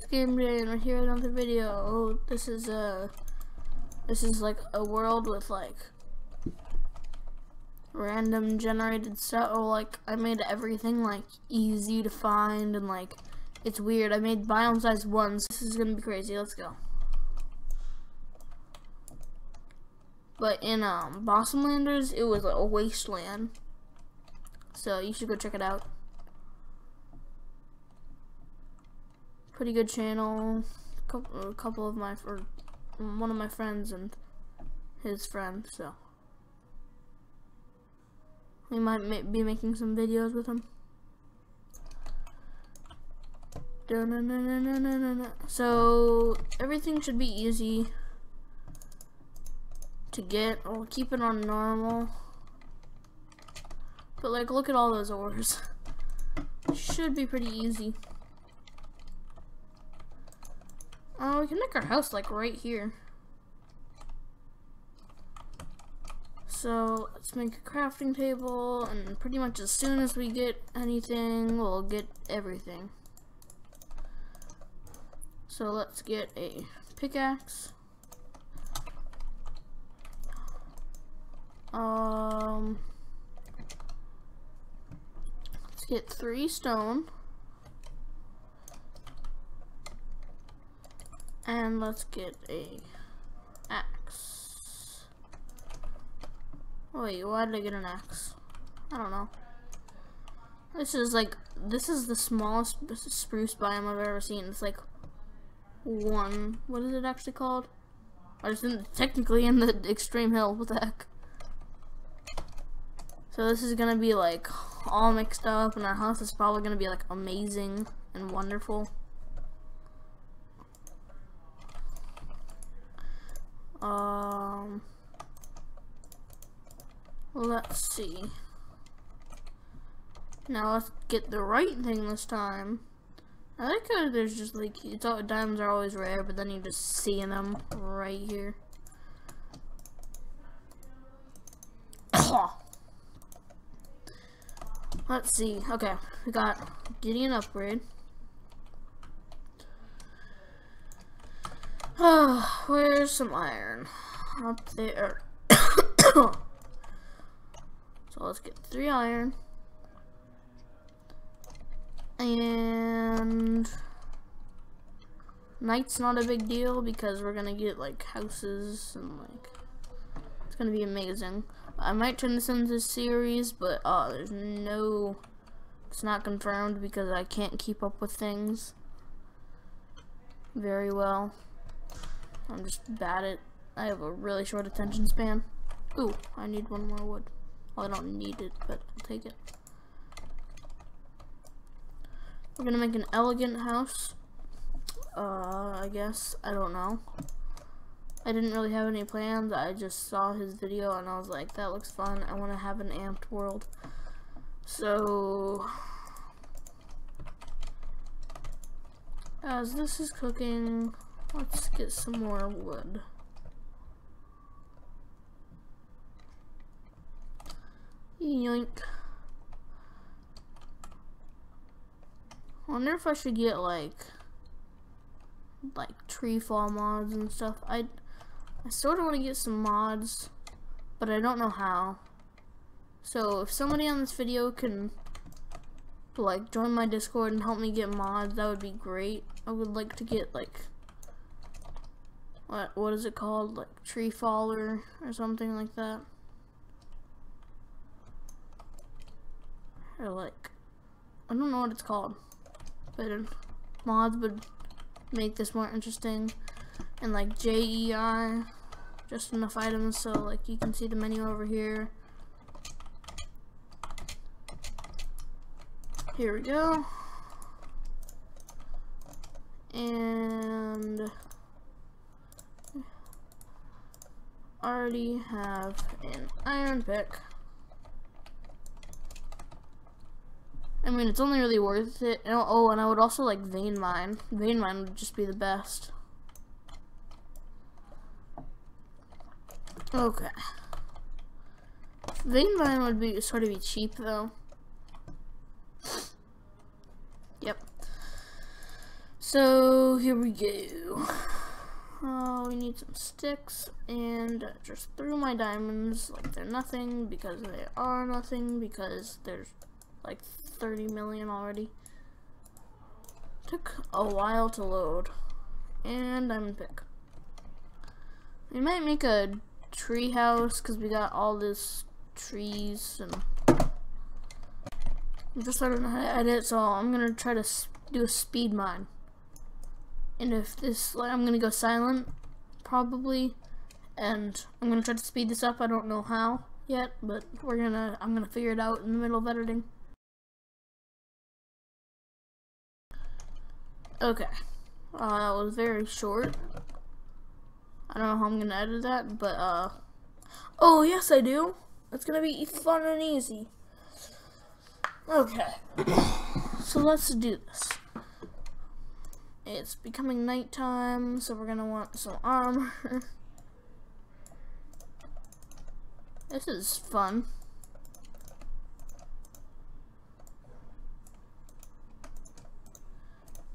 it's game day and we're here another video. Oh, this is a, this is like a world with like random generated stuff. Oh, like I made everything like easy to find and like it's weird. I made biome size ones. This is gonna be crazy. Let's go. But in um Bossomlanders, it was a wasteland. So you should go check it out. Pretty good channel. A couple of my, or one of my friends and his friend, so. We might ma be making some videos with him. So, everything should be easy to get. I'll keep it on normal. But like, look at all those ores. Should be pretty easy. Oh, we can make our house like right here. So let's make a crafting table and pretty much as soon as we get anything, we'll get everything. So let's get a pickaxe. Um, let's get three stone. And let's get a axe. Wait, why did I get an axe? I don't know. This is like, this is the smallest spruce biome I've ever seen. It's like one, what is it actually called? I was in, technically in the extreme hill, what the heck? So this is gonna be like all mixed up and our house is probably gonna be like amazing and wonderful. Um, let's see. Now let's get the right thing this time. I like how there's just like, it's all, diamonds are always rare, but then you're just seeing them right here. Let's see. Okay, we got Gideon upgrade. Oh, where's some iron? Up there. so let's get three iron. And night's not a big deal because we're gonna get like houses and like it's gonna be amazing. I might turn this into a series, but uh, there's no, it's not confirmed because I can't keep up with things very well. I'm just bad at, I have a really short attention span. Ooh, I need one more wood. Well, I don't need it, but I'll take it. We're gonna make an elegant house. Uh, I guess. I don't know. I didn't really have any plans. I just saw his video and I was like, that looks fun. I want to have an amped world. So, as this is cooking, let's get some more wood. Yoink. Wonder if I should get like like tree fall mods and stuff. I I sort of want to get some mods, but I don't know how. So if somebody on this video can like join my Discord and help me get mods, that would be great. I would like to get like what what is it called? Like tree faller or something like that. Or like I don't know what it's called. But mods would make this more interesting and like JEI just enough items so like you can see the menu over here here we go and already have an iron pick I mean, it's only really worth it. Oh, and I would also like vein mine. Vein mine would just be the best. Okay. Vein mine would be sort of be cheap though. Yep. So here we go. Uh, we need some sticks and just threw my diamonds like they're nothing because they are nothing because there's like 30 million already. Took a while to load and diamond pick. We might make a tree house because we got all this trees and I'm just learning how to edit so I'm gonna try to do a speed mine. And if this, like, I'm gonna go silent, probably, and I'm gonna try to speed this up. I don't know how yet, but we're gonna, I'm gonna figure it out in the middle of editing. Okay, uh, that was very short. I don't know how I'm gonna edit that, but uh, oh yes I do. It's gonna be fun and easy. Okay, so let's do this. It's becoming nighttime, so we're gonna want some armor. this is fun.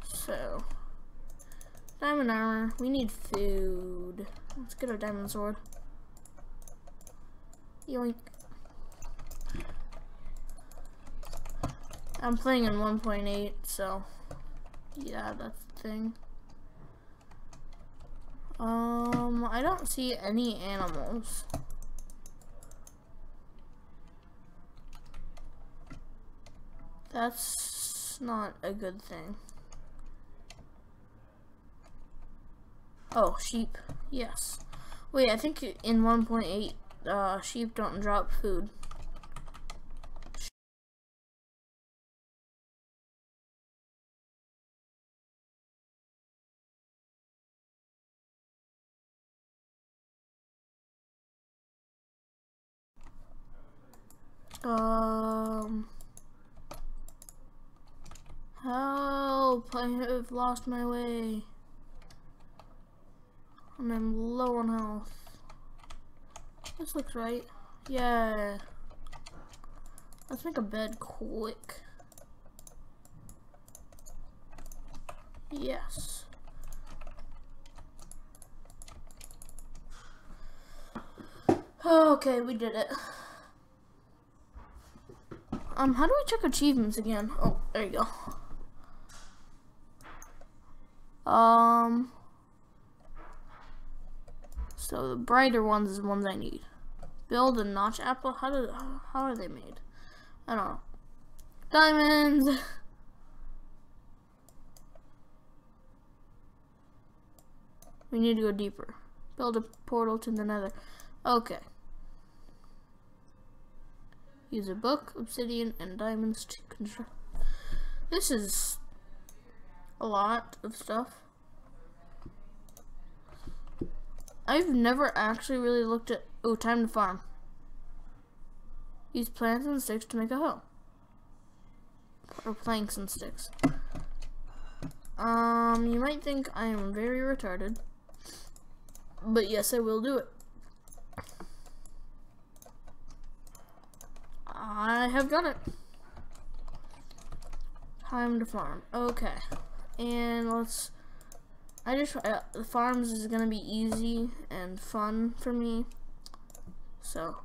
So, diamond armor. We need food. Let's get our diamond sword. Yoink. I'm playing in 1.8, so yeah, that's thing. Um, I don't see any animals. That's not a good thing. Oh, sheep. Yes. Wait, I think in 1.8, uh, sheep don't drop food. Um. Help! I have lost my way. And I'm low on health. This looks right. Yeah. Let's make a bed quick. Yes. Okay, we did it. Um, how do we check achievements again? Oh, there you go. Um, so the brighter ones is the ones I need. Build a notch apple. How do how are they made? I don't know. Diamonds. We need to go deeper. Build a portal to the nether. Okay. Use a book, obsidian, and diamonds to construct. This is a lot of stuff. I've never actually really looked at... Oh, time to farm. Use plants and sticks to make a hoe. Or planks and sticks. Um, you might think I am very retarded. But yes, I will do it. I have done it. Time to farm. Okay. And let's... I just... Uh, the farms is going to be easy and fun for me. So...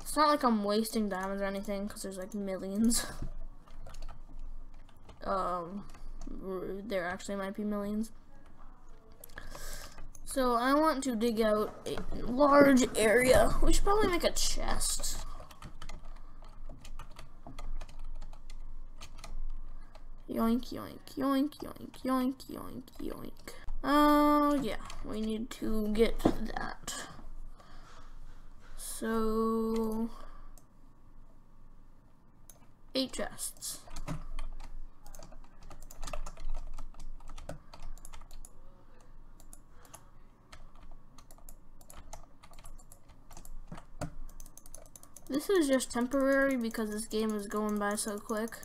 It's not like I'm wasting diamonds or anything, because there's like millions. um... There actually might be millions. So I want to dig out a large area. We should probably make a chest. Yoink, yoink, yoink, yoink, yoink, yoink, yoink. Oh, uh, yeah, we need to get that. So, eight chests. This is just temporary because this game is going by so quick.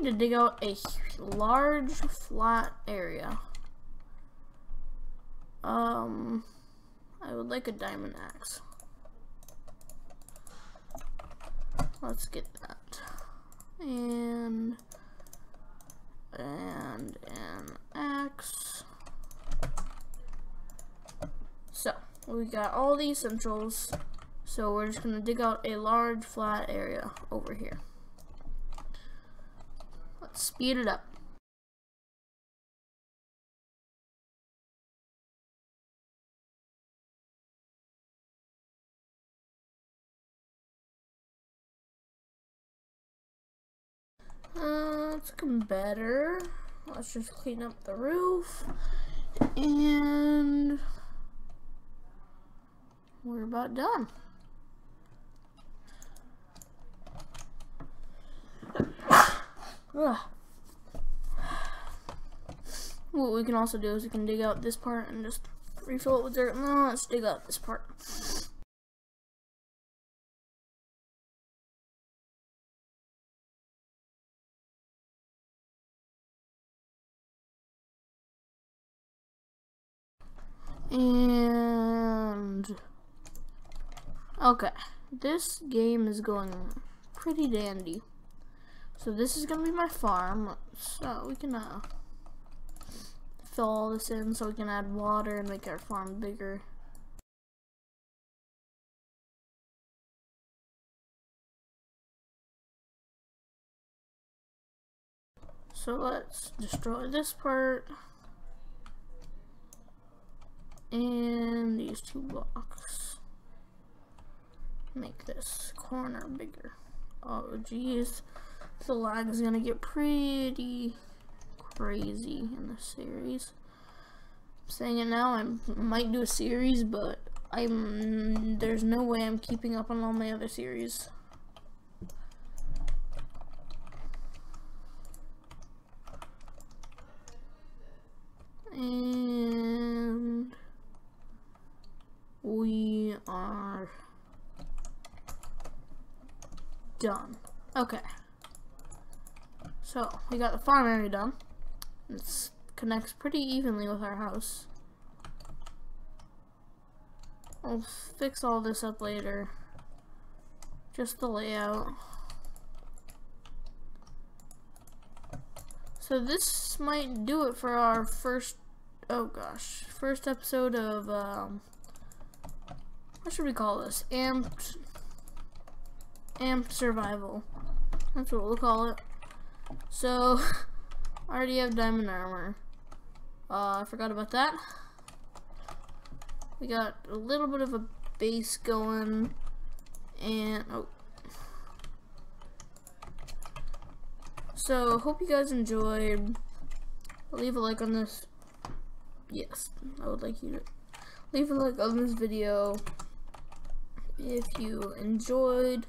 Need to dig out a large flat area. Um, I would like a diamond axe. Let's get that. and and an axe. So we got all the essentials. So we're just gonna dig out a large flat area over here. Speed it up. Uh, it's looking better. Let's just clean up the roof. And we're about done. Ugh. What we can also do is we can dig out this part and just refill it with dirt. No, let's dig out this part. And okay, this game is going pretty dandy. So this is gonna be my farm. So we can uh, fill all this in so we can add water and make our farm bigger. So let's destroy this part. And these two blocks. Make this corner bigger. Oh geez. The lag is gonna get pretty crazy in this series. I'm saying it now, I might do a series, but I'm there's no way I'm keeping up on all my other series. And we are done. Okay. So, we got the farm area done. It connects pretty evenly with our house. I'll fix all this up later. Just the layout. So this might do it for our first, oh gosh, first episode of, um, what should we call this? Amped, amped survival. That's what we'll call it. So, I already have diamond armor. Uh, I forgot about that. We got a little bit of a base going, and, oh. So, hope you guys enjoyed. Leave a like on this. Yes, I would like you to leave a like on this video if you enjoyed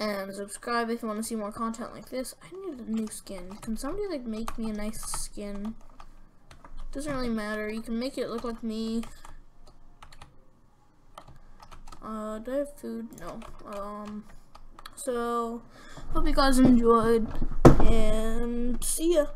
and subscribe if you want to see more content like this. I need a new skin. Can somebody like make me a nice skin? Doesn't really matter. You can make it look like me. Uh, do I have food? No. Um, so, hope you guys enjoyed, and see ya.